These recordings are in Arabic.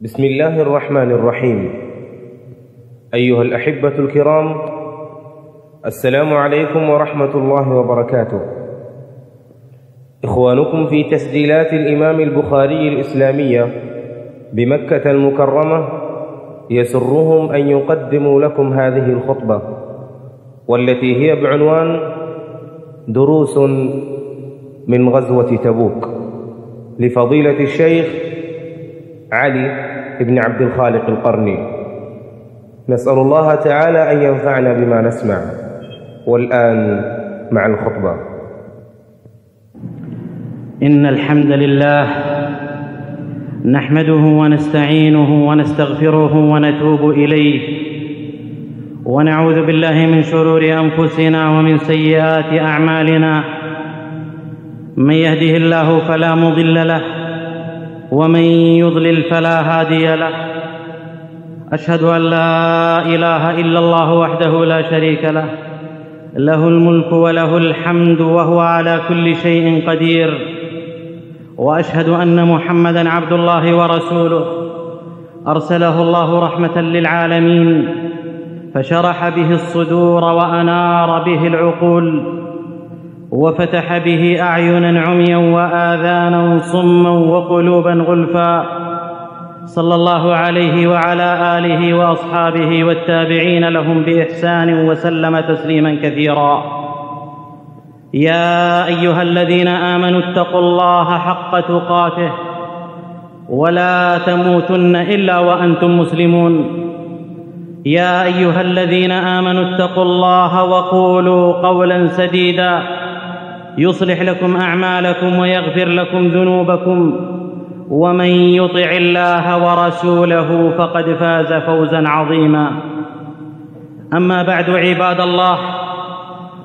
بسم الله الرحمن الرحيم. أيها الأحبة الكرام السلام عليكم ورحمة الله وبركاته. إخوانكم في تسجيلات الإمام البخاري الإسلامية بمكة المكرمة يسرهم أن يقدموا لكم هذه الخطبة والتي هي بعنوان دروس من غزوة تبوك. لفضيلة الشيخ علي بن عبد الخالق القرني. نسأل الله تعالى أن ينفعنا بما نسمع والآن مع الخطبة. إن الحمد لله نحمده ونستعينه ونستغفره ونتوب إليه. ونعوذ بالله من شرور أنفسنا ومن سيئات أعمالنا. من يهده الله فلا مضل له ومن يضلل فلا هادي له. أشهد أن لا إله إلا الله وحده لا شريك له. له الملك وله الحمد وهو على كل شيء قدير. وأشهد أن محمدا عبد الله ورسوله. أرسله الله رحمة للعالمين. فشرح به الصدور وأنار به العقول. وفتح به أعينا عميا وآذانا صما وقلوبا غلفا. صلى الله عليه وعلى آله وأصحابه والتابعين لهم بإحسان وسلم تسليما كثيرا. يا أيها الذين آمنوا اتقوا الله حق تقاته ولا تموتن إلا وأنتم مسلمون. يا أيها الذين آمنوا اتقوا الله وقولوا قولا سديدا. يصلح لكم أعمالكم ويغفر لكم ذنوبكم ومن يطع الله ورسوله فقد فاز فوزا عظيما. أما بعد عباد الله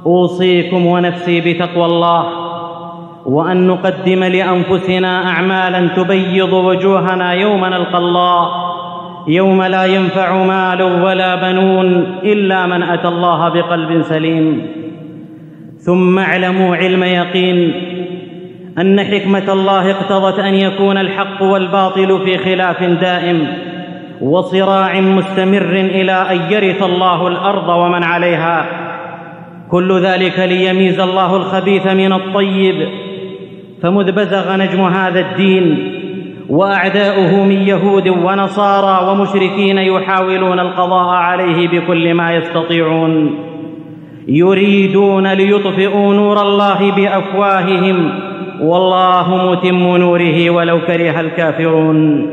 أوصيكم ونفسي بتقوى الله وأن نقدم لأنفسنا أعمالا تبيض وجوهنا يوم نلقى الله يوم لا ينفع مال ولا بنون إلا من أتى الله بقلب سليم. ثم اعلموا علم يقين أن حكمة الله اقتضت أن يكون الحق والباطل في خلاف دائم وصراع مستمر إلى أن يرث الله الأرض ومن عليها. كل ذلك ليميز الله الخبيث من الطيب فمذ بزغ نجم هذا الدين وأعداؤه من يهود ونصارى ومشركين يحاولون القضاء عليه بكل ما يستطيعون. يريدون ليطفئوا نور الله بأفواههم. والله متم نوره ولو كره الكافرون.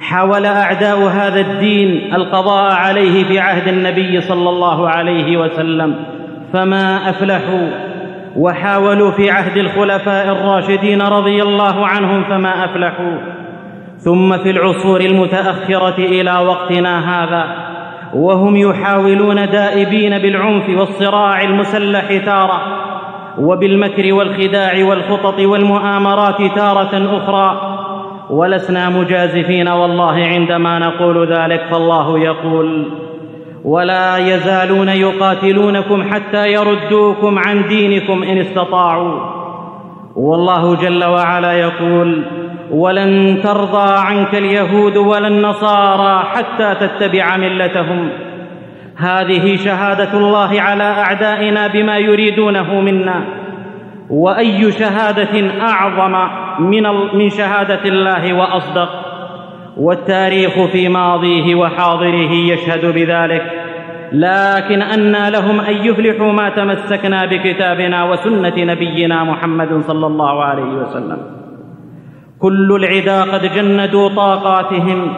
حاول أعداء هذا الدين القضاء عليه في عهد النبي صلى الله عليه وسلم فما أفلحوا. وحاولوا في عهد الخلفاء الراشدين رضي الله عنهم فما أفلحوا. ثم في العصور المتأخرة إلى وقتنا هذا وهم يحاولون دائبين بالعنف والصراع المسلح تارة وبالمكر والخداع والخطط والمؤامرات تارة أخرى. ولسنا مجازفين والله عندما نقول ذلك فالله يقول ولا يزالون يقاتلونكم حتى يردوكم عن دينكم إن استطاعوا. والله جل وعلا يقول ولن ترضى عنك اليهود ولا النصارى حتى تتبع ملتهم. هذه شهادة الله على أعدائنا بما يريدونه منا. وأي شهادة أعظم من من شهادة الله وأصدق؟ والتاريخ في ماضيه وحاضره يشهد بذلك. لكن انى لهم أن يفلحوا ما تمسكنا بكتابنا وسنة نبينا محمد صلى الله عليه وسلم. كل العدا قد جندوا طاقاتهم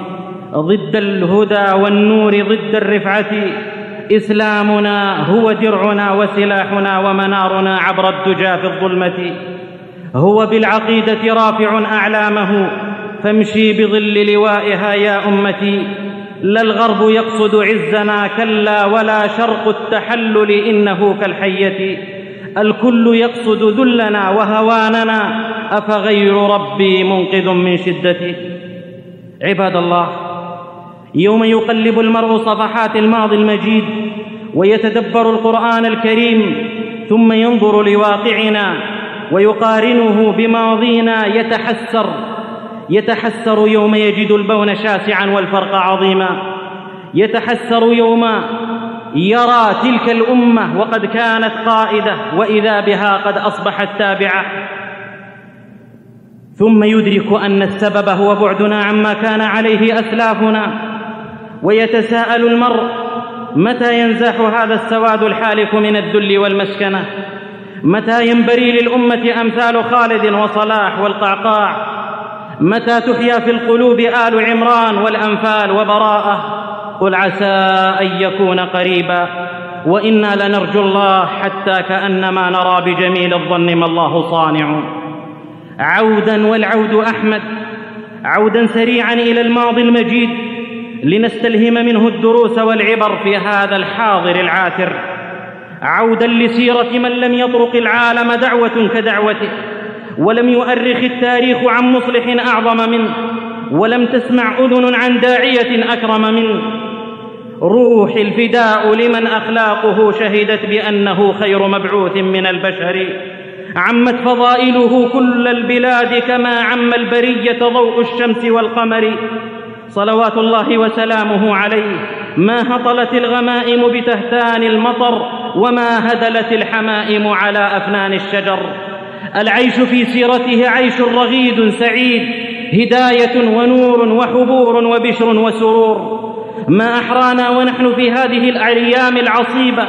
ضد الهدى والنور ضد الرفعة. إسلامنا هو درعنا وسلاحنا ومنارنا عبر الدجى في الظلمة. هو بالعقيدة رافع أعلامه فامشي بظل لوائها يا أمتي. لا الغرب يقصد عزنا كلا ولا شرق التحلل إنه كالحية. الكل يقصد ذلنا وهواننا. أفغير ربي منقذ من شدتي. عباد الله يوم يقلب المرء صفحات الماضي المجيد ويتدبر القرآن الكريم ثم ينظر لواقعنا ويقارنه بماضينا يتحسر. يتحسر يوم يجد البون شاسعا والفرق عظيما. يتحسر يوم يرى تلك الأمة وقد كانت قائدة وإذا بها قد أصبحت تابعة. ثم يدرك أن السبب هو بعدنا عما كان عليه أسلافنا. ويتساءل المرء متى ينزاح هذا السواد الحالك من الذل والمسكنة؟ متى ينبري للأمة أمثال خالد وصلاح والقعقاع؟ متى تحيا في القلوب آل عمران والأنفال وبراءة؟ قل عسى أن يكون قريبا وإنا لنرجو الله حتى كأنما نرى بجميل الظن ما الله صانع. عودا والعود أحمد عودا سريعا إلى الماضي المجيد لنستلهم منه الدروس والعبر في هذا الحاضر العاثر عودا لسيرة من لم يطرق العالم دعوة كدعوته. ولم يؤرخ التاريخ عن مصلح أعظم منه ولم تسمع أذن عن داعية أكرم منه. روح الفداء لمن أخلاقه شهدت بأنه خير مبعوث من البشر. عمت فضائله كل البلاد كما عم البرية ضوء الشمس والقمر. صلوات الله وسلامه عليه. ما هطلت الغمائم بتهتان المطر وما هدلت الحمائم على أفنان الشجر. العيش في سيرته عيش رغيد سعيد هداية ونور وحبور وبشر وسرور. ما أحرانا ونحن في هذه الأيام العصيبة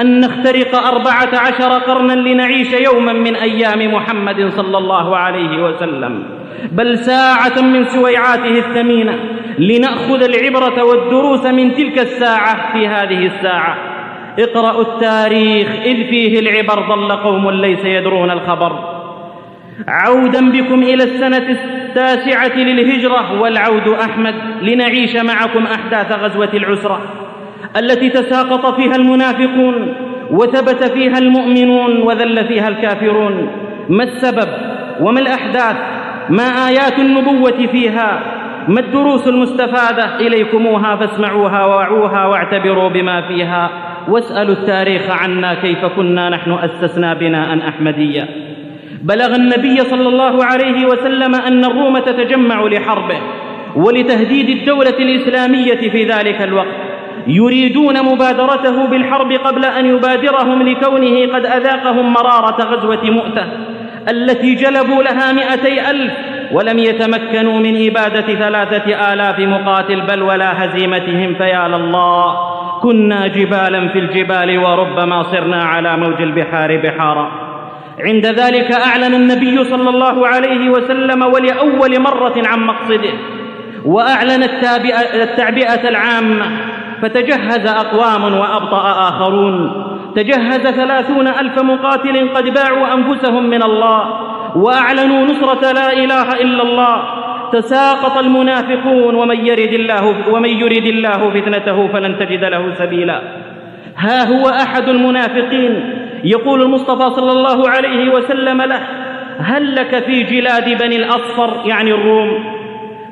أن نخترق أربعة عشر قرنا لنعيش يوما من أيام محمد صلى الله عليه وسلم. بل ساعة من سويعاته الثمينة لنأخذ العبرة والدروس من تلك الساعة في هذه الساعة. اقرأوا التاريخ إذ فيه العبر ضل قوم ليس يدرون الخبر. عودا بكم إلى السنة التاسعة للهجرة والعود أحمد لنعيش معكم أحداث غزوة العسرة التي تساقط فيها المنافقون وثبت فيها المؤمنون وذل فيها الكافرون. ما السبب؟ وما الأحداث؟ ما آيات النبوة فيها؟ ما الدروس المستفادة؟ إليكموها فاسمعوها ووعوها واعتبروا بما فيها. واسألوا التاريخ عنا كيف كنا نحن أسسنا بناء أحمديا. بلغ النبي صلى الله عليه وسلم أن الروم تتجمع لحربه ولتهديد الدولة الإسلامية في ذلك الوقت. يريدون مبادرته بالحرب قبل أن يبادرهم لكونه قد أذاقهم مرارة غزوة مؤتة التي جلبوا لها مئتي ألف ولم يتمكنوا من إبادة ثلاثة آلاف مقاتل بل ولا هزيمتهم فيا لله. كنا جبالا في الجبال وربما صرنا على موج البحار بحارا. عند ذلك أعلن النبي صلى الله عليه وسلم ولأول مرة عن مقصده وأعلن التعبئة العامة فتجهز أقوام وأبطأ آخرون. تجهز ثلاثون ألف مقاتل قد باعوا أنفسهم من الله وأعلنوا نصرة لا إله إلا الله تساقط المنافقون ومن يرد الله ومن يرد الله فتنته فلن تجد له سبيلا. ها هو أحد المنافقين. يقول المصطفى صلى الله عليه وسلم له هل لك في جلاد بني الأصفر يعني الروم؟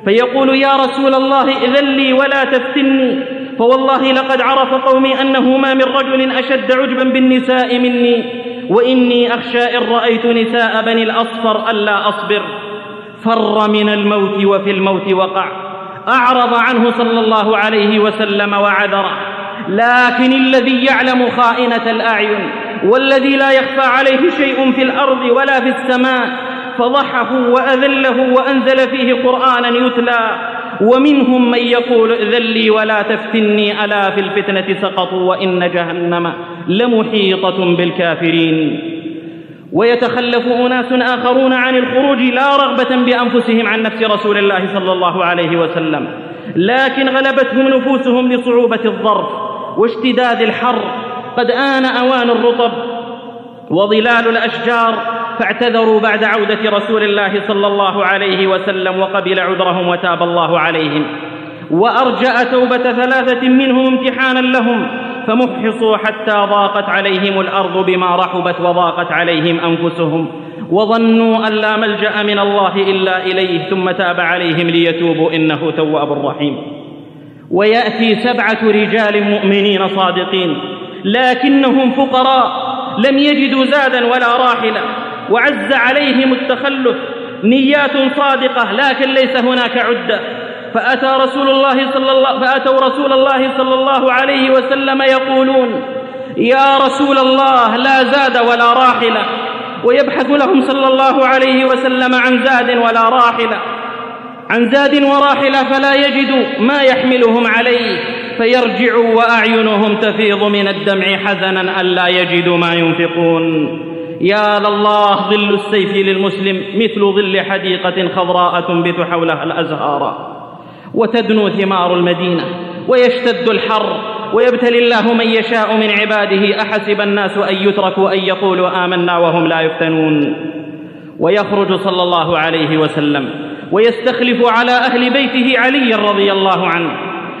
فيقول يا رسول الله اذن لي ولا تفتني. فوالله لقد عرف قومي أنه ما من رجل أشد عجبا بالنساء مني وإني أخشى إن رأيت نساء بني الأصفر ألا أصبر. فر من الموت وفي الموت وقع. أعرض عنه صلى الله عليه وسلم وعذره. لكن الذي يعلم خائنة الأعين والذي لا يخفى عليه شيء في الأرض ولا في السماء فضحه وأذله وأنزل فيه قرآنا يتلى. ومنهم من يقول ائذن ولا تفتني ألا في الفتنة سقطوا وإن جهنم لمحيطة بالكافرين. ويتخلف أناس آخرون عن الخروج لا رغبة بأنفسهم عن نفس رسول الله صلى الله عليه وسلم. لكن غلبتهم نفوسهم لصعوبة الظرف واشتداد الحر. قد آن أوان الرطب وظلال الأشجار فاعتذروا بعد عودة رسول الله صلى الله عليه وسلم وقبل عذرهم وتاب الله عليهم. وأرجأ توبة ثلاثة منهم امتحانا لهم. فمحصوا حتى ضاقت عليهم الأرض بما رحبت وضاقت عليهم أنفسهم وظنوا أن لا ملجأ من الله إلا إليه ثم تاب عليهم ليتوبوا إنه تواب رحيم. ويأتي سبعة رجال مؤمنين صادقين لكنهم فقراء لم يجدوا زادا ولا راحله وعز عليهم التخلف نيات صادقة لكن ليس هناك عدة. فأتى رسول الله صلى الله فأتوا رسول الله صلى الله عليه وسلم يقولون يا رسول الله لا زاد ولا راحلة ويبحث لهم صلى الله عليه وسلم عن زاد ولا راحلة عن زاد وراحلة فلا يجدوا ما يحملهم عليه فيرجعوا وأعينهم تفيض من الدمع حزنا ألا يجدوا ما ينفقون. يا لله ظل السيف للمسلم مثل ظل حديقة خضراء تنبت حولها الأزهار. وتدنو ثمار المدينة ويشتد الحر ويبتلي الله من يشاء من عباده أحسب الناس أن يتركوا أن يقولوا آمنا وهم لا يفتنون ويخرج صلى الله عليه وسلم ويستخلف على أهل بيته علي رضي الله عنه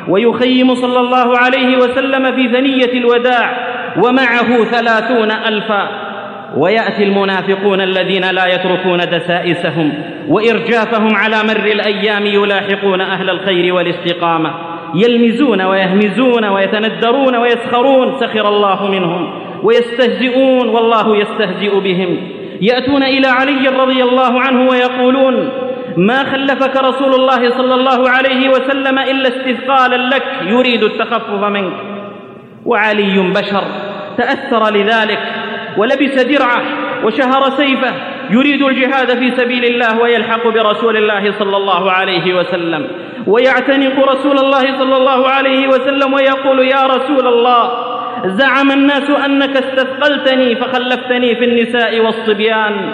ويخيم صلى الله عليه وسلم في ثنية الوداع ومعه ثلاثون ألفا ويأتي المنافقون الذين لا يتركون دسائسهم وإرجافهم على مر الأيام يلاحقون أهل الخير والاستقامة يلمزون ويهمزون ويتندرون ويسخرون سخر الله منهم ويستهزئون والله يستهزئ بهم. يأتون إلى علي رضي الله عنه ويقولون ما خلفك رسول الله صلى الله عليه وسلم إلا استثقالا لك يريد التخفف منك. وعلي بشر تأثر لذلك ولبس درعة وشهر سيفه يريد الجهاد في سبيل الله ويلحق برسول الله صلى الله عليه وسلم ويعتنق رسول الله صلى الله عليه وسلم ويقول يا رسول الله زعم الناس أنك استثقلتني فخلفتني في النساء والصبيان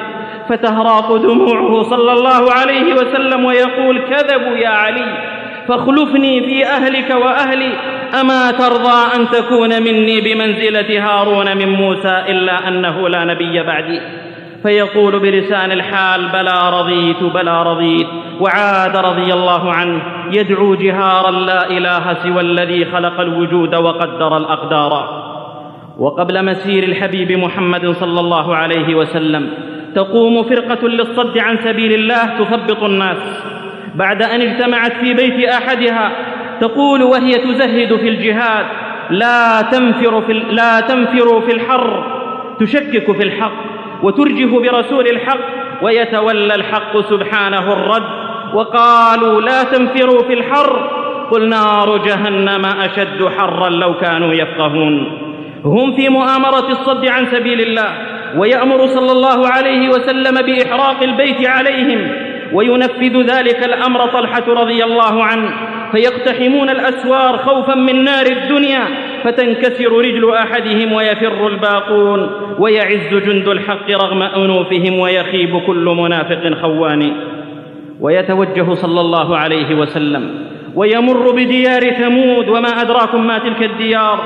فتهراق دموعه صلى الله عليه وسلم ويقول كذبوا يا علي فاخلفني في أهلك وأهلي أما ترضى أن تكون مني بمنزلة هارون من موسى إلا أنه لا نبي بعدي. فيقول بلسان الحال بلى رضيت بلى رضيت. وعاد رضي الله عنه يدعو جهارا لا إله سوى الذي خلق الوجود وقدر الأقدار. وقبل مسير الحبيب محمد صلى الله عليه وسلم تقوم فرقة للصد عن سبيل الله تثبط الناس. بعد أن اجتمعت في بيت أحدها تقول وهي تزهد في الجهاد لا تنفر في لا تنفروا في الحر تشكك في الحق وترجف برسول الحق ويتولى الحق سبحانه الرد وقالوا لا تنفروا في الحر قل نار جهنم أشد حرا لو كانوا يفقهون. هم في مؤامرة الصد عن سبيل الله ويأمر صلى الله عليه وسلم بإحراق البيت عليهم وينفذ ذلك الأمر طلحة رضي الله عنه. فيقتحمون الأسوار خوفا من نار الدنيا فتنكسر رجل أحدهم ويفر الباقون ويعز جند الحق رغم أنوفهم ويخيب كل منافق خوان. ويتوجه صلى الله عليه وسلم ويمر بديار ثمود وما أدراكم ما تلك الديار.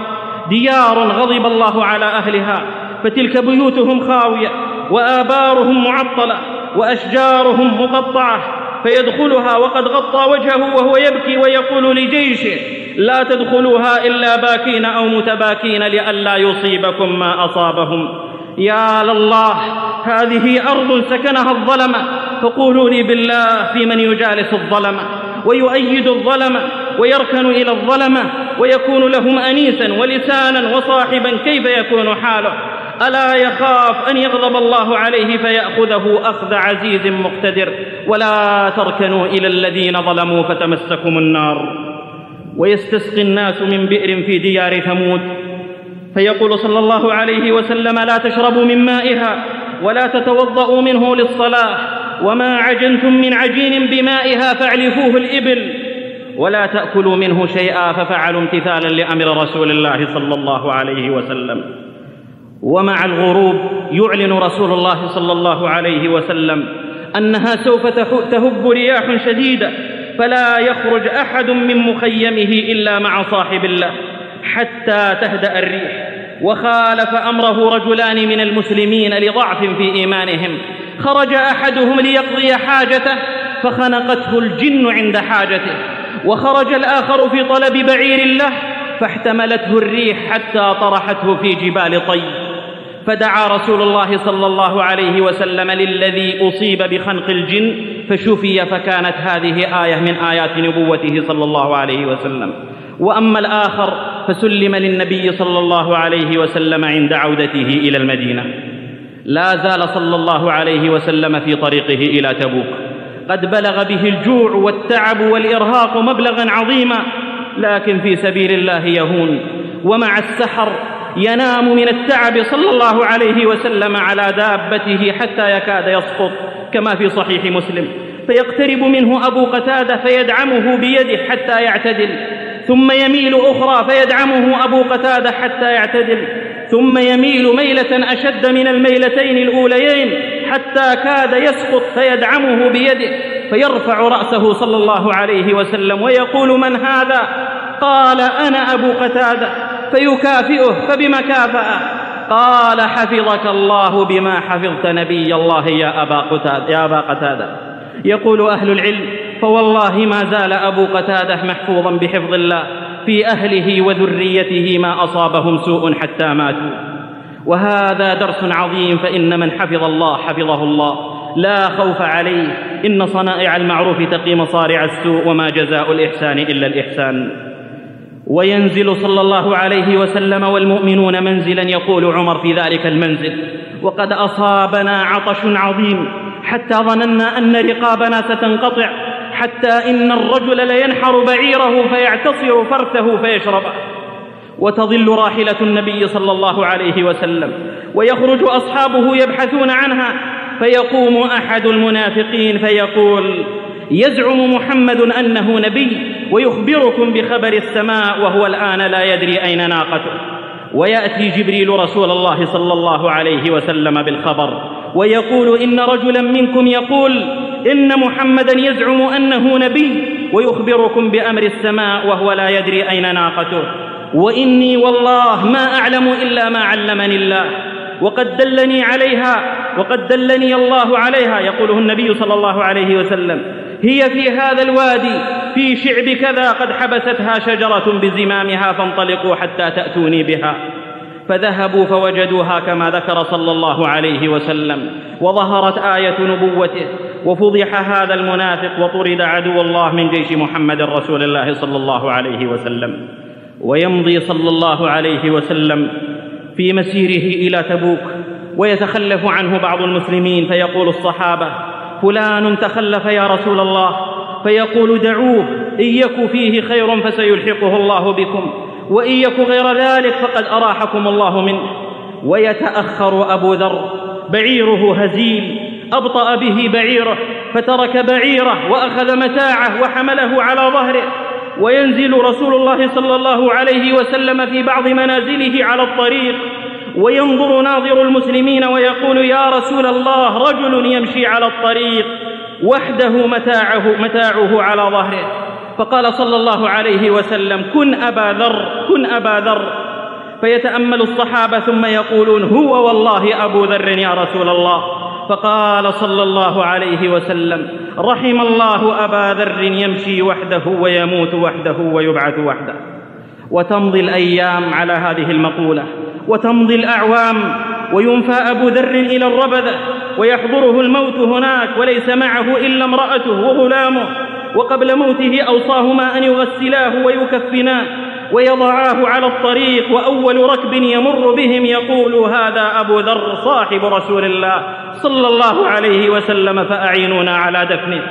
ديار غضب الله على أهلها فتلك بيوتهم خاوية وآبارهم معطلة. وأشجارهم مقطعة فيدخلها وقد غطى وجهه وهو يبكي ويقول لجيشه لا تدخلوها إلا باكين أو متباكين لئلا يصيبكم ما أصابهم. يا لله هذه أرض سكنها الظلمه فقولوا لي بالله في من يجالس الظلمه ويؤيد الظلمه ويركن إلى الظلمه ويكون لهم انيسا ولسانا وصاحبا كيف يكون حاله؟ ألا يخاف أن يغضب الله عليه فيأخذه أخذ عزيز مقتدر. ولا تركنوا إلى الذين ظلموا فتمسكم النار. ويستسقي الناس من بئر في ديار ثمود. فيقول صلى الله عليه وسلم لا تشربوا من مائها ولا تتوضأوا منه للصلاة. وما عجنتم من عجين بمائها فاعلفوه الإبل. ولا تأكلوا منه شيئا ففعلوا امتثالا لأمر رسول الله صلى الله عليه وسلم. ومع الغروب يعلن رسول الله صلى الله عليه وسلم أنها سوف تهب رياح شديدة فلا يخرج أحد من مخيمه إلا مع صاحب الله حتى تهدأ الريح وخالف أمره رجلان من المسلمين لضعف في إيمانهم خرج أحدهم ليقضي حاجته فخنقته الجن عند حاجته وخرج الآخر في طلب بعير له فاحتملته الريح حتى طرحته في جبال طي. فدعا رسول الله صلى الله عليه وسلم للذي أصيب بخنق الجن فشفي فكانت هذه آية من آيات نبوته صلى الله عليه وسلم. وأما الآخر فسلم للنبي صلى الله عليه وسلم عند عودته إلى المدينة. لا زال صلى الله عليه وسلم في طريقه إلى تبوك. قد بلغ به الجوع والتعب والإرهاق مبلغا عظيما لكن في سبيل الله يهون. ومع السحر ينام من التعب صلى الله عليه وسلم على دابته حتى يكاد يسقط كما في صحيح مسلم. فيقترب منه أبو قتادة فيدعمه بيده حتى يعتدل. ثم يميل أخرى فيدعمه أبو قتادة حتى يعتدل. ثم يميل ميلة أشد من الميلتين الأوليين حتى كاد يسقط فيدعمه بيده. فيرفع رأسه صلى الله عليه وسلم ويقول من هذا؟ قال أنا أبو قتادة. فيكافئه فبمكافاه قال حفظك الله بما حفظت نبي الله يا أبا قتادة يا أبا قتادة. يقول أهل العلم فوالله ما زال أبو قتادة محفوظا بحفظ الله في أهله وذريته ما أصابهم سوء حتى ماتوا. وهذا درس عظيم فإن من حفظ الله حفظه الله. لا خوف عليه إن صنائع المعروف تقي مصارع السوء وما جزاء الإحسان إلا الإحسان. وينزل صلى الله عليه وسلم والمؤمنون منزلا يقول عمر في ذلك المنزل وقد أصابنا عطش عظيم حتى ظننا أن رقابنا ستنقطع حتى إن الرجل لينحر بعيره فيعتصر فرثه فيشربه. وتظل راحلة النبي صلى الله عليه وسلم ويخرج أصحابه يبحثون عنها فيقوم أحد المنافقين فيقول يزعم محمد أنه نبي ويخبركم بخبر السماء وهو الآن لا يدري أين ناقته. ويأتي جبريل رسول الله صلى الله عليه وسلم بالخبر ويقول إن رجلا منكم يقول إن محمدا يزعم أنه نبي ويخبركم بأمر السماء وهو لا يدري أين ناقته. وإني والله ما أعلم إلا ما علمني الله. وقد دلني عليها وقد دلني الله عليها يقوله النبي صلى الله عليه وسلم. هي في هذا الوادي في شعب كذا قد حبستها شجرة بزمامها فانطلقوا حتى تأتوني بها. فذهبوا فوجدوها كما ذكر صلى الله عليه وسلم وظهرت آية نبوته وفضح هذا المنافق وطرد عدو الله من جيش محمد رسول الله صلى الله عليه وسلم. ويمضي صلى الله عليه وسلم في مسيره إلى تبوك ويتخلف عنه بعض المسلمين فيقول الصحابة فلان تخلف يا رسول الله فيقول دعوه إن يك فيه خير فسيلحقه الله بكم وإن يك غير ذلك فقد أراحكم الله منه. ويتأخر أبو ذر بعيره هزيل أبطأ به بعيره فترك بعيره وأخذ متاعه وحمله على ظهره. وينزل رسول الله صلى الله عليه وسلم في بعض منازله على الطريق وينظر ناظر المسلمين ويقول يا رسول الله رجل يمشي على الطريق وحده متاعه متاعه على ظهره. فقال صلى الله عليه وسلم كن أبا ذر كن أبا ذر. فيتأمل الصحابة ثم يقولون هو والله أبو ذر يا رسول الله. فقال صلى الله عليه وسلم رحم الله أبا ذر يمشي وحده ويموت وحده ويبعث وحده. وتمضي الأيام على هذه المقولة. وتمضي الأعوام وينفى أبو ذر إلى الربذة ويحضره الموت هناك وليس معه إلا امرأته وغلامه وقبل موته أوصاهما أن يغسلاه ويكفناه ويضعاه على الطريق وأول ركب يمر بهم يقول هذا أبو ذر صاحب رسول الله صلى الله عليه وسلم فأعينونا على دفنه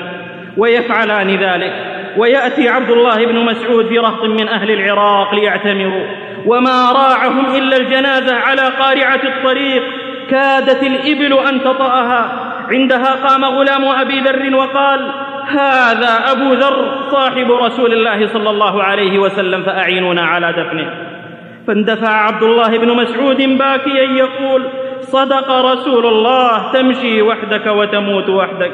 ويفعلان ذلك ويأتي عبد الله بن مسعود في رهط من أهل العراق ليعتمروا. وما راعهم إلا الجنازة على قارعة الطريق كادت الإبل أن تطأها. عندها قام غلام أبي ذر وقال هذا أبو ذر صاحب رسول الله صلى الله عليه وسلم فأعينونا على دفنه. فاندفع عبد الله بن مسعود باكيا يقول صدق رسول الله تمشي وحدك وتموت وحدك.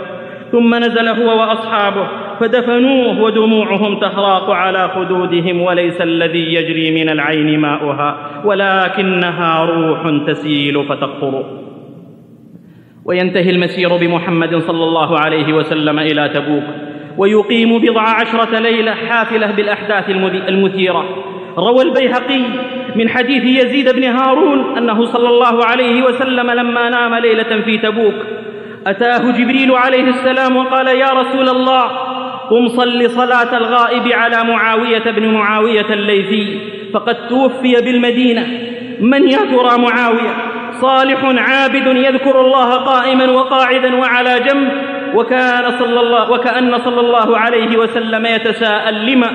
ثم نزل هو وأصحابه. فدفنوه ودموعهم تهراق على خدودهم وليس الذي يجري من العين ماؤها ولكنها روح تسيل فتقطر. وينتهي المسير بمحمد صلى الله عليه وسلم إلى تبوك ويقيم بضع عشرة ليلة حافلة بالأحداث المثيرة. روى البيهقي من حديث يزيد بن هارون أنه صلى الله عليه وسلم لما نام ليلة في تبوك أتاه جبريل عليه السلام وقال يا رسول الله قم صل صلاة الغائب على معاوية بن معاوية الليثي. فقد توفي بالمدينة. من يا ترى معاوية؟ صالح عابد يذكر الله قائما وقاعدا وعلى جنب. وكان صلى الله وكأن صلى الله عليه وسلم يتساءل لما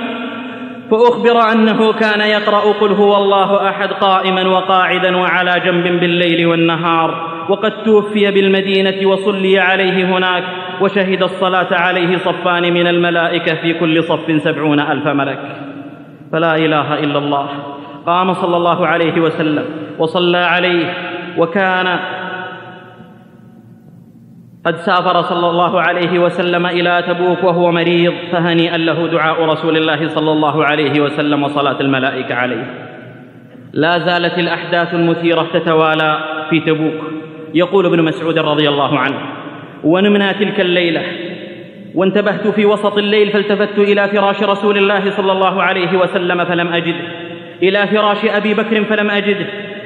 فأخبر أنه كان يقرأ قل هو الله أحد قائما وقاعدا وعلى جنب بالليل والنهار. وقد توفي بالمدينة وصلي عليه هناك وشهد الصلاة عليه صفان من الملائكة في كل صف سبعون ألف ملك. فلا إله إلا الله. قام صلى الله عليه وسلم وصلى عليه وكان قد سافر صلى الله عليه وسلم إلى تبوك وهو مريض فهنيئا له دعاء رسول الله صلى الله عليه وسلم وصلاة الملائكة عليه. لا زالت الأحداث المثيرة تتوالى في تبوك. يقول ابن مسعود رضي الله عنه ونمنا تلك الليلة وانتبهت في وسط الليل فالتفت إلى فراش رسول الله صلى الله عليه وسلم فلم أجده إلى فراش أبي بكر فلم أجده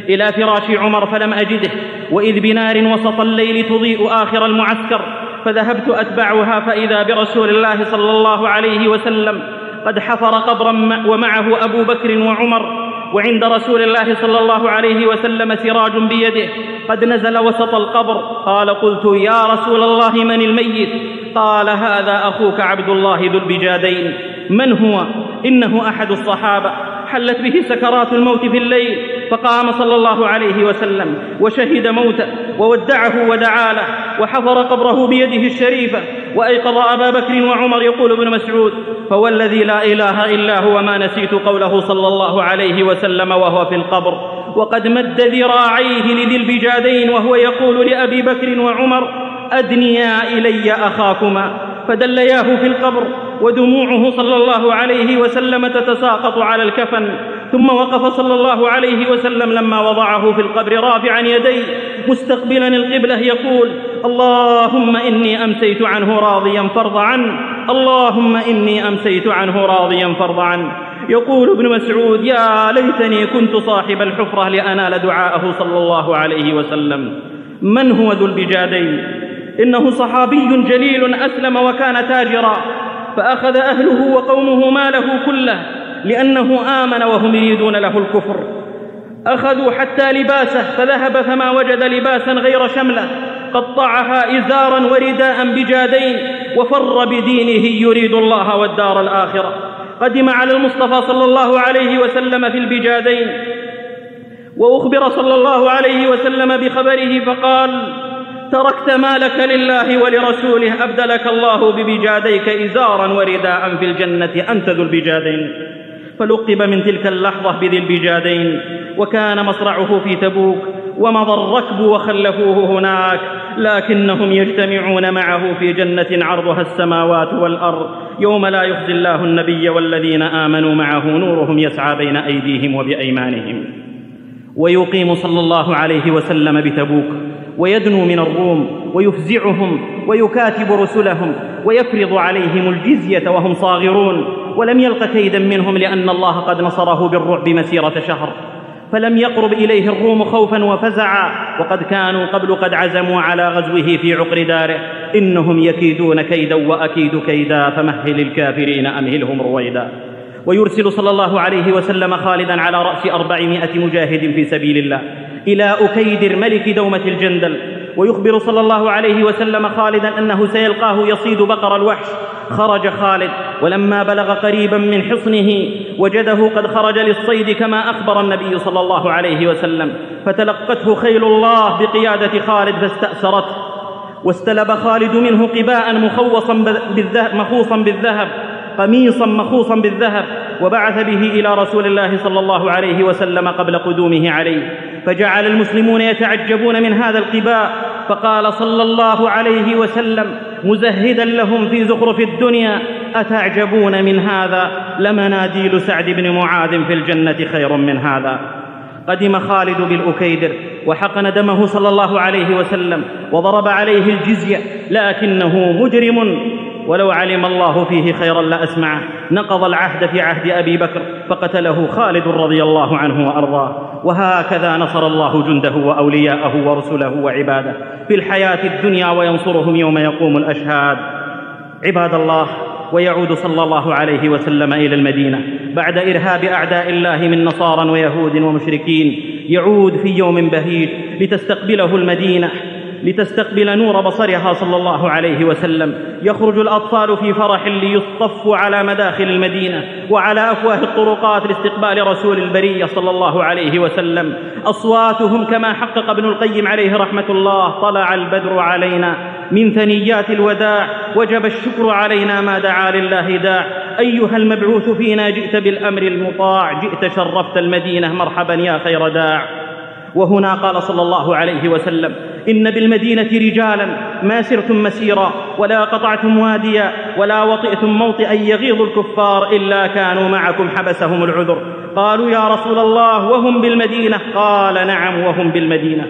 إلى فراش عمر فلم أجده وإذ بنار وسط الليل تضيء آخر المعسكر فذهبت أتبعها فإذا برسول الله صلى الله عليه وسلم قد حفر قبرا ومعه أبو بكر وعمر وعند رسول الله صلى الله عليه وسلم سراج بيده قد نزل وسط القبر. قال قلت يا رسول الله من الميت؟ قال هذا أخوك عبد الله ذو البجادين. من هو؟ إنه أحد الصحابة. حلت به سكرات الموت في الليل فقام صلى الله عليه وسلم وشهد موته وودعه ودعا له وحفر قبره بيده الشريفة وأيقظ أبا بكر وعمر يقول ابن مسعود فوالذي لا إله إلا هو ما نسيت قوله صلى الله عليه وسلم وهو في القبر وقد مد ذراعيه لذي البجادين وهو يقول لأبي بكر وعمر أدنيا إلي أخاكما فدلياه في القبر ودموعه صلى الله عليه وسلم تتساقط على الكفن. ثم وقف صلى الله عليه وسلم لما وضعه في القبر رافعا يديه مستقبلا القبلة يقول اللهم إني أمسيت عنه راضيا فرض عنه اللهم إني أمسيت عنه راضيا فرض عنه. يقول ابن مسعود يا ليتني كنت صاحب الحفرة لأنال دعاءه صلى الله عليه وسلم. من هو ذو البجادين؟ إنه صحابي جليل أسلم وكان تاجرا. فأخذ أهله وقومه ماله كله لأنه آمن وهم يريدون له الكفر. أخذوا حتى لباسه فذهب فما وجد لباسا غير شملة قطعها إزارا ورداء بجادين وفر بدينه يريد الله والدار الآخرة. قدم على المصطفى صلى الله عليه وسلم في البجادين. وأخبر صلى الله عليه وسلم بخبره فقال تركت مالك لله ولرسوله أبدلك الله ببجاديك إزارا ورداء في الجنة أنت ذو البجادين. فلقب من تلك اللحظة بذي البجادين وكان مصرعه في تبوك ومضى الركب وخلفوه هناك لكنهم يجتمعون معه في جنة عرضها السماوات والأرض. يوم لا يخزي الله النبي والذين آمنوا معه نورهم يسعى بين أيديهم وبأيمانهم. ويقيم صلى الله عليه وسلم بتبوك. ويدنو من الروم ويفزعهم ويكاتب رسلهم ويفرض عليهم الجزية وهم صاغرون ولم يلق كيدا منهم لأن الله قد نصره بالرعب مسيرة شهر فلم يقرب إليه الروم خوفا وفزعا وقد كانوا قبل قد عزموا على غزوه في عقر داره إنهم يكيدون كيدا وأكيد كيدا فمهل الكافرين أمهلهم رويدا ويرسل صلى الله عليه وسلم خالدا على رأس أربعمائة مجاهد في سبيل الله إلى اكيدر ملك دومة الجندل. ويخبر صلى الله عليه وسلم خالدا أنه سيلقاه يصيد بقر الوحش. خرج خالد ولما بلغ قريبا من حصنه وجده قد خرج للصيد كما أخبر النبي صلى الله عليه وسلم. فتلقته خيل الله بقيادة خالد فاستاسرته واستلب خالد منه قباء مخوصا بالذهب مخوصا بالذهب قميصا مخوصا بالذهب. وبعث به إلى رسول الله صلى الله عليه وسلم قبل قدومه عليه. فجعل المسلمون يتعجبون من هذا القباء فقال صلى الله عليه وسلم مزهدا لهم في زخرف الدنيا أتعجبون من هذا؟ لمناديل سعد بن معاذ في الجنة خير من هذا. قدم خالد بالاكيدر وحقن دمه صلى الله عليه وسلم وضرب عليه الجزية لكنه مجرم ولو علم الله فيه خيرا لأسمعه. نقض العهد في عهد أبي بكر. فقتله خالد رضي الله عنه وأرضاه. وهكذا نصر الله جنده وأولياءه ورسله وعباده في الحياة الدنيا وينصرهم يوم يقوم الأشهاد. عباد الله ويعود صلى الله عليه وسلم إلى المدينة بعد إرهاب أعداء الله من نصارى ويهود ومشركين. يعود في يوم بهيج لتستقبله المدينة لتستقبل نور بصرها صلى الله عليه وسلم. يخرج الأطفال في فرح ليصطفوا على مداخل المدينة وعلى أفواه الطرقات لاستقبال رسول البرية صلى الله عليه وسلم. أصواتهم كما حقق ابن القيم عليه رحمة الله طلع البدر علينا من ثنيات الوداع وجب الشكر علينا ما دعا لله داع. أيها المبعوث فينا جئت بالأمر المطاع جئت شرفت المدينة مرحبا يا خير داع. وهنا قال صلى الله عليه وسلم إن بالمدينة رجالا ما سرتم مسيرا ولا قطعتم واديا ولا وطئتم موطئا يغيظ الكفار إلا كانوا معكم حبسهم العذر. قالوا يا رسول الله وهم بالمدينة؟ قال نعم وهم بالمدينة.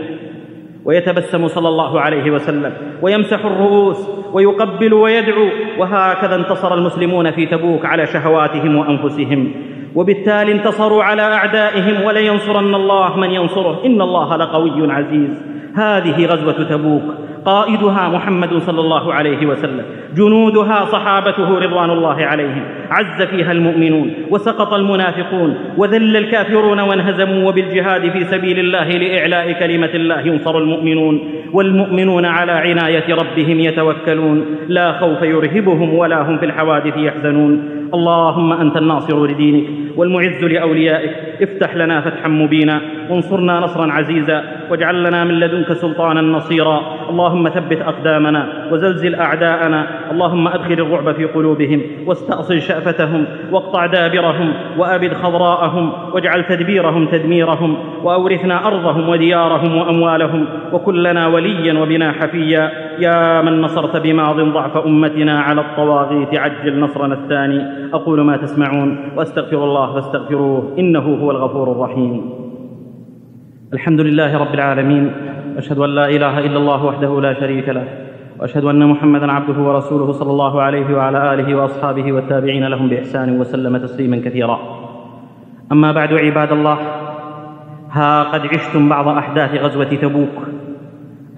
ويتبسم صلى الله عليه وسلم ويمسح الرؤوس ويقبل ويدعو. وهكذا انتصر المسلمون في تبوك على شهواتهم وأنفسهم. وبالتالي انتصروا على أعدائهم ولينصرن الله من ينصره. إن الله لقوي عزيز. هذه غزوة تبوك. قائدها محمد صلى الله عليه وسلم. جنودها صحابته رضوان الله عليهم. عز فيها المؤمنون. وسقط المنافقون. وذل الكافرون وانهزموا وبالجهاد في سبيل الله لإعلاء كلمة الله ينصر المؤمنون. والمؤمنون على عناية ربهم يتوكلون. لا خوف يرهبهم ولا هم في الحوادث يحزنون. اللهم أنت الناصر لدينك والمعز لأوليائك. افتح لنا فتحا مبينا. وانصرنا نصرا عزيزا. واجعل لنا من لدنك سلطانا نصيرا. اللهم ثبت أقدامنا وزلزل أعداءنا. اللهم أدخل الرعب في قلوبهم واستأصل شأفتهم واقطع دابرهم وأبد خضراءهم. واجعل تدبيرهم تدميرهم. وأورثنا أرضهم وديارهم وأموالهم. وكلنا وليا وبنا حفيا. يا من نصرت بماض ضعف أمتنا على الطواغيت عجل نصرنا الثاني. أقول ما تسمعون وأستغفر الله فاستغفروه إنه هو الغفور الرحيم. الحمد لله رب العالمين. أشهد أن لا إله إلا الله وحده لا شريك له. وأشهد أن محمدا عبده ورسوله صلى الله عليه وعلى آله وأصحابه والتابعين لهم بإحسان وسلم تسليما كثيرا. أما بعد عباد الله ها قد عشتم بعض أحداث غزوة تبوك.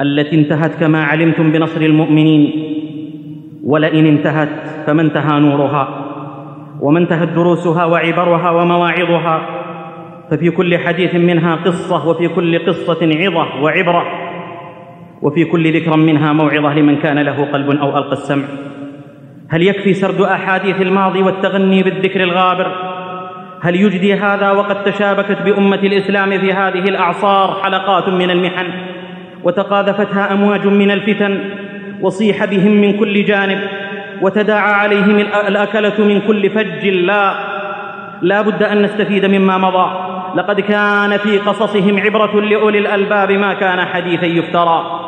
التي انتهت كما علمتم بنصر المؤمنين. ولئن انتهت فما انتهى نورها؟ وما انتهت دروسها وعبرها ومواعظها؟ ففي كل حديث منها قصة وفي كل قصة عظة وعبرة وفي كل ذكر منها موعظة لمن كان له قلب أو ألقى السمع. هل يكفي سرد أحاديث الماضي والتغني بالذكر الغابر؟ هل يجدي هذا وقد تشابكت بأمة الإسلام في هذه الأعصار حلقات من المحن؟ وتقاذفتها أمواج من الفتن وصيح بهم من كل جانب وتداعى عليهم الأكلة من كل فج لا لا بد أن نستفيد مما مضى. لقد كان في قصصهم عبرة لأولي الألباب ما كان حديثا يفترى.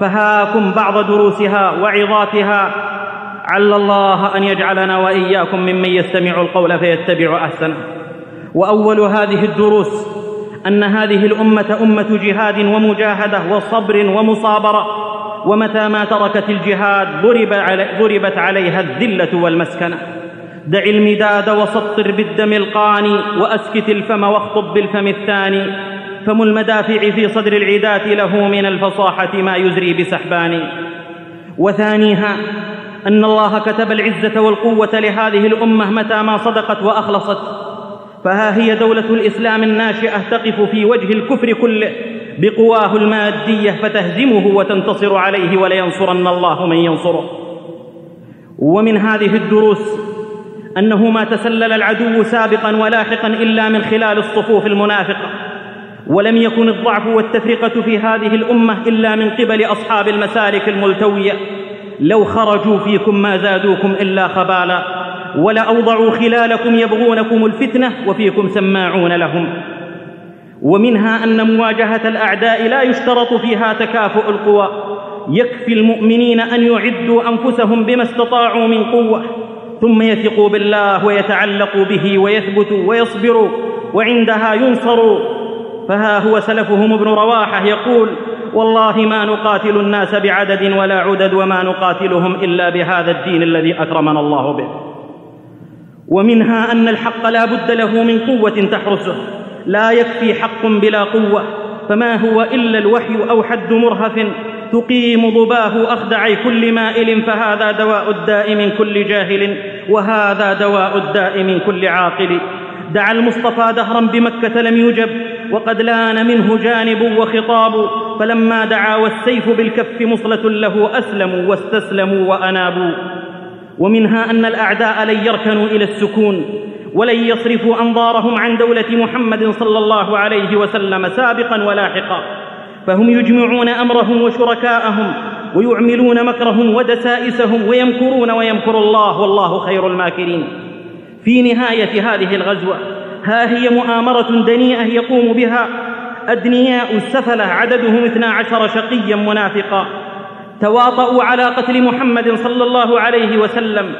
فهاكم بعض دروسها وعظاتها. عل الله أن يجعلنا وإياكم ممن يستمع القول فيتبع احسنه وأول هذه الدروس أن هذه الأمة أمة جهاد ومجاهدة وصبر ومصابرة ومتى ما تركت الجهاد ضرب علي ضربت عليها الذلة والمسكنة. دع المداد وسطر بالدم القاني وأسكت الفم واخطب بالفم الثاني فم المدافع في صدر العداة له من الفصاحة ما يزري بسحبان وثانيها أن الله كتب العزة والقوة لهذه الأمة متى ما صدقت وأخلصت. فها هي دولة الإسلام الناشئة تقف في وجه الكفر كله بقواه المادية فتهزمه وتنتصر عليه ولينصرن الله من ينصره. ومن هذه الدروس أنه ما تسلل العدو سابقا ولاحقا إلا من خلال الصفوف المنافقة ولم يكن الضعف والتفرقة في هذه الأمة إلا من قبل أصحاب المسالك الملتوية. لو خرجوا فيكم ما زادوكم إلا خبالا. ولأوضعوا خلالكم يبغونكم الفتنة وفيكم سماعون لهم. ومنها أن مواجهة الأعداء لا يشترط فيها تكافؤ القوى. يكفي المؤمنين أن يعدوا أنفسهم بما استطاعوا من قوة ثم يثقوا بالله ويتعلقوا به ويثبتوا ويصبروا وعندها ينصروا. فها هو سلفهم ابن رواحة يقول والله ما نقاتل الناس بعدد ولا عدد وما نقاتلهم إلا بهذا الدين الذي أكرمنا الله به. ومنها أن الحق لا بد له من قوة تحرسه. لا يكفي حق بلا قوة فما هو إلا الوحي أو حد مرهف تقيم ضباه أخدع كل مائل فهذا دواء الداء من كل جاهل وهذا دواء الداء من كل عاقل. دعا المصطفى دهرا بمكة لم يجب وقد لأن منه جانب وخطاب. فلما دعا والسيف بالكف مصلة له أسلموا واستسلموا وأنابوا. ومنها أن الأعداء لن يركنوا إلى السكون ولن يصرفوا أنظارهم عن دولة محمد صلى الله عليه وسلم سابقا ولاحقا. فهم يجمعون أمرهم وشركاءهم ويعملون مكرهم ودسائسهم ويمكرون ويمكر الله والله خير الماكرين. في نهاية هذه الغزوة ها هي مؤامرة دنيئة يقوم بها أدنياء السفلة عددهم اثنا عشر شقيا منافقا. تواطؤوا على قتل محمد صلى الله عليه وسلم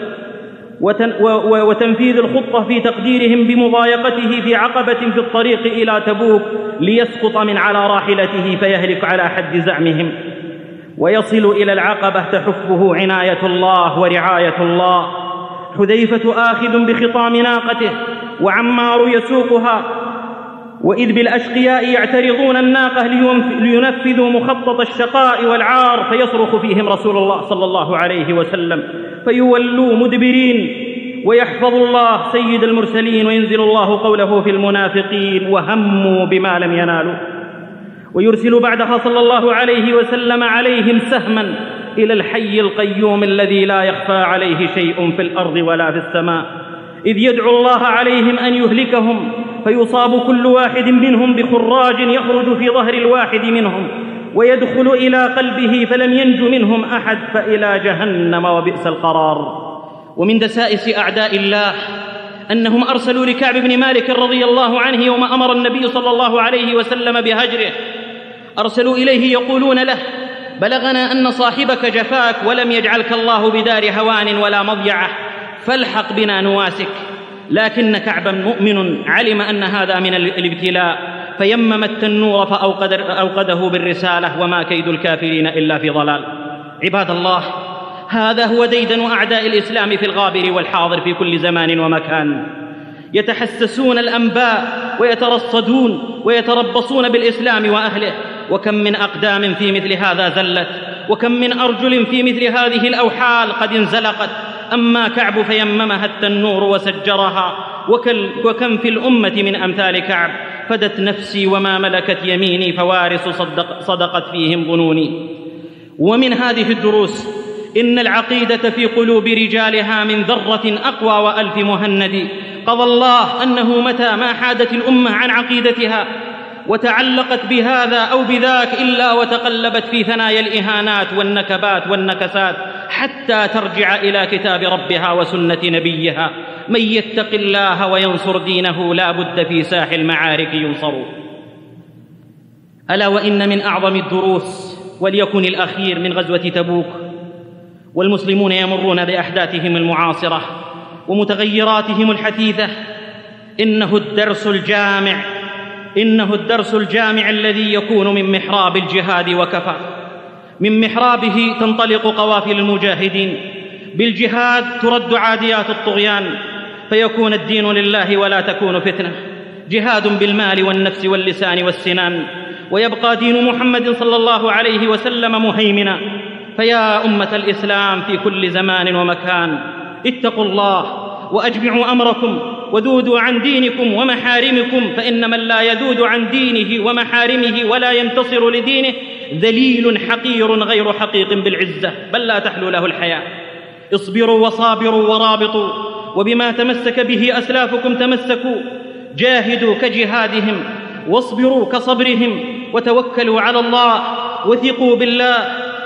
وتنفيذ الخطة في تقديرهم بمضايقته في عقبة في الطريق إلى تبوك ليسقط من على راحلته فيهلك على حد زعمهم ويصل إلى العقبة تحفه عناية الله ورعاية الله. حذيفة آخذ بخطام ناقته وعمار يسوقها وإذ بالأشقياء يعترضون الناقة لينفذوا مخطط الشقاء والعار فيصرخ فيهم رسول الله صلى الله عليه وسلم فيولوا مدبرين ويحفظ الله سيد المرسلين وينزل الله قوله في المنافقين وهموا بما لم ينالوا ويرسل بعدها صلى الله عليه وسلم عليهم سهما إلى الحي القيوم الذي لا يخفى عليه شيء في الأرض ولا في السماء إذ يدعو الله عليهم أن يهلكهم فيصاب كل واحد منهم بخراج يخرج في ظهر الواحد منهم ويدخل إلى قلبه فلم ينج منهم أحد فإلى جهنم وبئس القرار. ومن دسائس أعداء الله أنهم أرسلوا لكعب بن مالك رضي الله عنه يوم أمر النبي صلى الله عليه وسلم بهجره. أرسلوا إليه يقولون له بلغنا أن صاحبك جفاك ولم يجعلك الله بدار هوان ولا مضيعة فالحق بنا نواسك. لكن كعبا مؤمن علم أن هذا من الابتلاء فيمم التنور فاوقد أوقده بالرسالة وما كيد الكافرين إلا في ضلال. عباد الله هذا هو ديدن أعداء الإسلام في الغابر والحاضر في كل زمان ومكان. يتحسسون الأنباء ويترصدون ويتربصون بالإسلام وأهله. وكم من أقدام في مثل هذا زلت وكم من أرجل في مثل هذه الأوحال قد انزلقت. أما كعب فيممها التنور وسجرها وكم في الأمة من أمثال كعب فدت نفسي وما ملكت يميني فوارث صدق صدقت فيهم ظنوني. ومن هذه الدروس إن العقيدة في قلوب رجالها من ذرة أقوى وألف مهند. قضى الله أنه متى ما حادت الأمة عن عقيدتها وتعلقت بهذا أو بذاك إلا وتقلبت في ثنايا الإهانات والنكبات والنكسات حتى ترجع إلى كتاب ربها وسنة نبيها. من يتق الله وينصر دينه لا بد في ساح المعارك ينصر. ألا وإن من أعظم الدروس وليكن الأخير من غزوة تبوك. والمسلمون يمرون بأحداثهم المعاصرة ومتغيراتهم الحثيثة. إنه الدرس الجامع. إنه الدرس الجامع الذي يكون من محراب الجهاد وكفى. من محرابه تنطلق قوافل المجاهدين. بالجهاد ترد عاديات الطغيان فيكون الدين لله ولا تكون فتنة. جهاد بالمال والنفس واللسان والسنان ويبقى دين محمد صلى الله عليه وسلم مهيمنا. فيا أمة الإسلام في كل زمان ومكان اتقوا الله وأجمعوا أمركم وذودوا عن دينكم ومحارمكم فإن من لا يذود عن دينه ومحارمه ولا ينتصر لدينه ذليل حقير غير حقيق بالعزة بل لا تحلو له الحياة. اصبروا وصابروا ورابطوا وبما تمسك به أسلافكم تمسكوا. جاهدوا كجهادهم واصبروا كصبرهم وتوكلوا على الله وثقوا بالله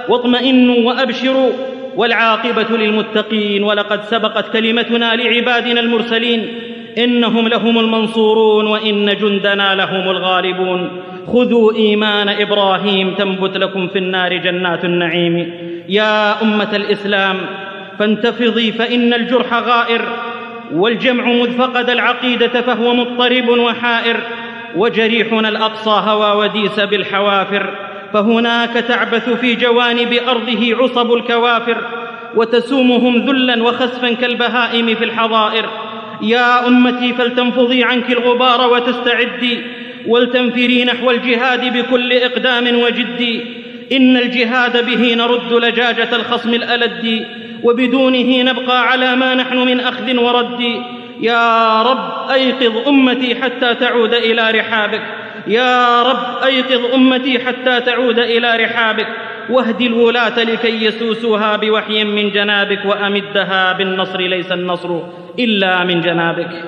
واطمئنوا وأبشروا. والعاقبة للمتقين ولقد سبقت كلمتنا لعبادنا المرسلين. إنهم لهم المنصورون وإن جندنا لهم الغالبون. خذوا إيمان إبراهيم تنبت لكم في النار جنات النعيم. يا أمة الإسلام فانتفضي فإن الجرح غائر والجمع مذ فقد العقيدة فهو مضطرب وحائر وجريحنا الأقصى هوى وديس بالحوافر فهناك تعبث في جوانب أرضه عصب الكوافر وتسومهم ذلا وخسفا كالبهائم في الحظائر يا أمتي فلتنفضي عنك الغبار وتستعدي. ولتنفري نحو الجهاد بكل إقدام وجد. إن الجهاد به نرد لجاجة الخصم الألد. وبدونه نبقى على ما نحن من أخذ ورد. يا رب أيقظ أمتي حتى تعود إلى رحابك. يا رب أيقظ أمتي حتى تعود إلى رحابك. واهد الولاة لكي يسوسوها بوحي من جنابك وأمدها بالنصر ليس النصر إلا من جنابك.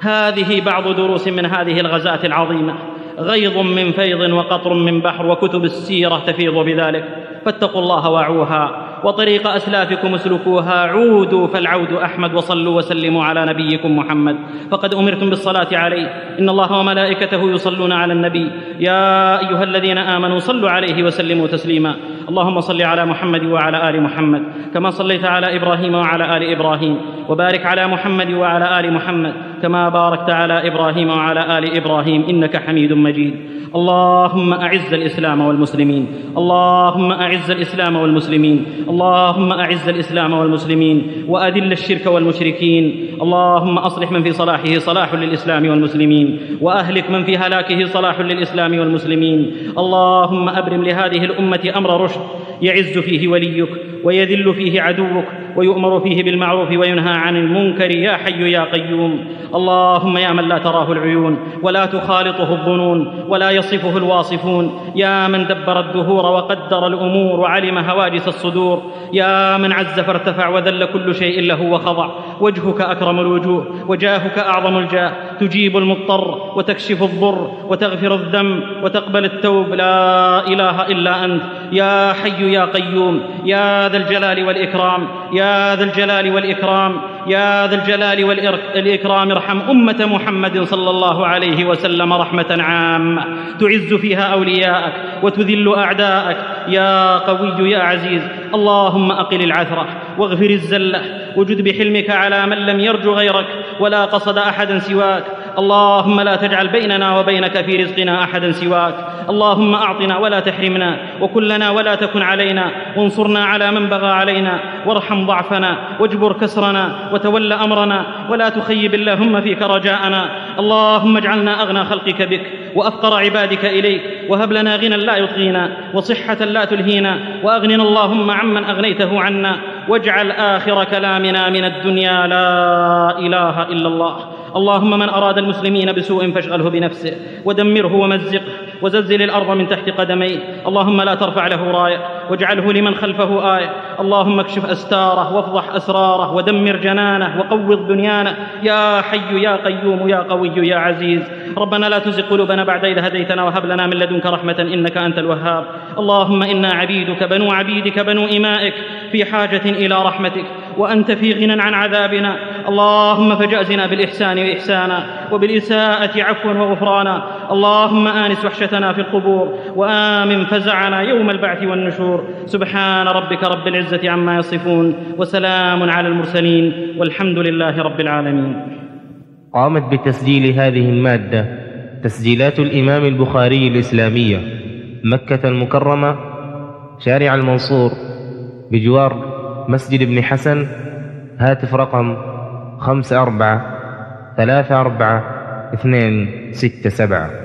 هذه بعض دروس من هذه الغزاة العظيمة. غيض من فيض وقطر من بحر وكتب السيرة تفيض بذلك. فاتقوا الله واعوها. وطريق أسلافكم اسلكوها. عودوا فالعود أحمد وصلوا وسلموا على نبيكم محمد. فقد أمرتم بالصلاة عليه. إن الله وملائكته يصلون على النبي. يا أيها الذين آمنوا صلوا عليه وسلموا تسليما. اللهم صل على محمد وعلى آل محمد كما صليت على إبراهيم وعلى آل إبراهيم. وبارك على محمد وعلى آل محمد. كما باركت على إبراهيم وعلى آل إبراهيم إنك حميد مجيد. اللهم أعز الإسلام والمسلمين. اللهم أعز الإسلام والمسلمين. اللهم أعز الإسلام والمسلمين. وأذل الشرك والمشركين. اللهم أصلح من في صلاحه صلاح للإسلام والمسلمين. وأهلك من في هلاكه صلاح للإسلام والمسلمين. اللهم أبرم لهذه الأمة أمر رشد. يعز فيه وليك. ويذل فيه عدوك ويؤمر فيه بالمعروف وينهى عن المنكر. يا حي يا قيوم اللهم يا من لا تراه العيون ولا تخالطه الظنون ولا يصفه الواصفون. يا من دبر الدهور وقدر الأمور وعلم هواجس الصدور. يا من عز فارتفع وذل كل شيء له وخضع. وجهك أكرم الوجوه وجاهك أعظم الجاه. تجيب المضطر وتكشف الضر وتغفر الذنب وتقبل التوب. لا إله إلا أنت. يا حي يا قيوم يا ذا الجلال والإكرام. يا ذا الجلال والإكرام. يا ذا الجلال والاكرام ارحم أمة محمد صلى الله عليه وسلم رحمة عامة. تعز فيها أولياءك وتذل أعداءك. يا قوي يا عزيز اللهم أقل العثرة واغفر الزلة. وجد بحلمك على من لم يرج غيرك ولا قصد أحدا سواك. اللهم لا تجعل بيننا وبينك في رزقنا أحدا سواك. اللهم أعطنا ولا تحرمنا وكلنا ولا تكن علينا. وانصرنا على من بغى علينا وارحم ضعفنا واجبر كسرنا وتول أمرنا ولا تخيب اللهم فيك رجاءنا. اللهم اجعلنا أغنى خلقك بك. وأفقر عبادك إليك. وهب لنا غنى لا يطغينا وصحة لا تلهينا وأغننا اللهم عمن أغنيته عنا. واجعل آخر كلامنا من الدنيا لا إله إلا الله. اللهم من أراد المسلمين بسوء فاشغله بنفسه ودمره ومزقه. وزلزل الأرض من تحت قدميه. اللهم لا ترفع له راية واجعله لمن خلفه آية. اللهم اكشف أستاره وافضح أسراره ودمر جنانه وقوض بنيانه يا حي يا قيوم يا قوي يا عزيز. ربنا لا تزغ قلوبنا بعد إذ هديتنا وهب لنا من لدنك رحمة إنك أنت الوهاب. اللهم إنا عبيدك بنو عبيدك بنو إمائك في حاجة إلى رحمتك. وأنت في غنى عن عذابنا. اللهم فجازنا بالإحسان احسانا وبالإساءة عفوا وغفرانا. اللهم آنس وحشتنا في القبور وآمن فزعنا يوم البعث والنشور. سبحان ربك رب العزة عما يصفون وسلام على المرسلين والحمد لله رب العالمين. قامت بتسجيل هذه المادة تسجيلات الإمام البخاري الإسلامية مكة المكرمة شارع المنصور بجوار مسجد ابن حسن هاتف رقم خمسة أربعة ثلاثة أربعة اثنين ستة سبعة.